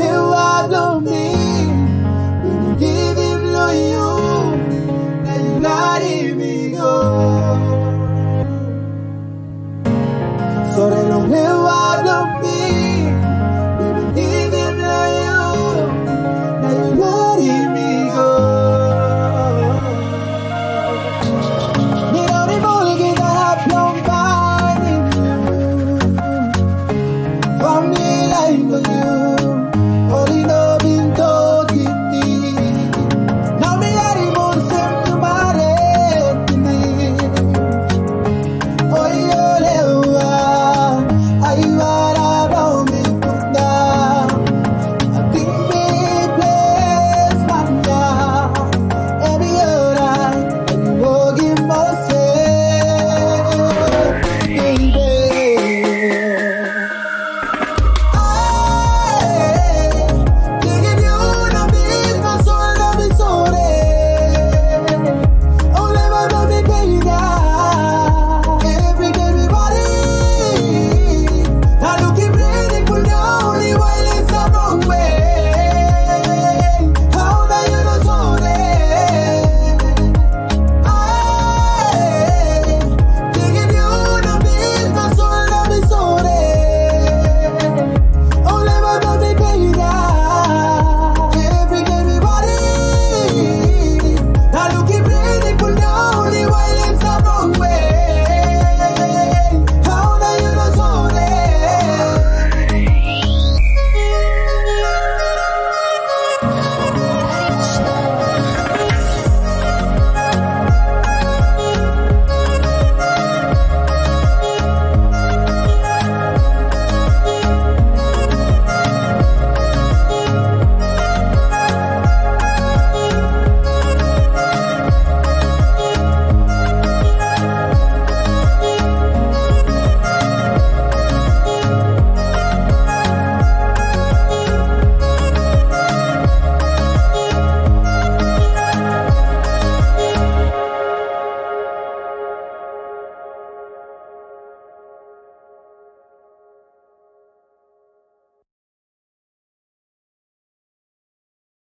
So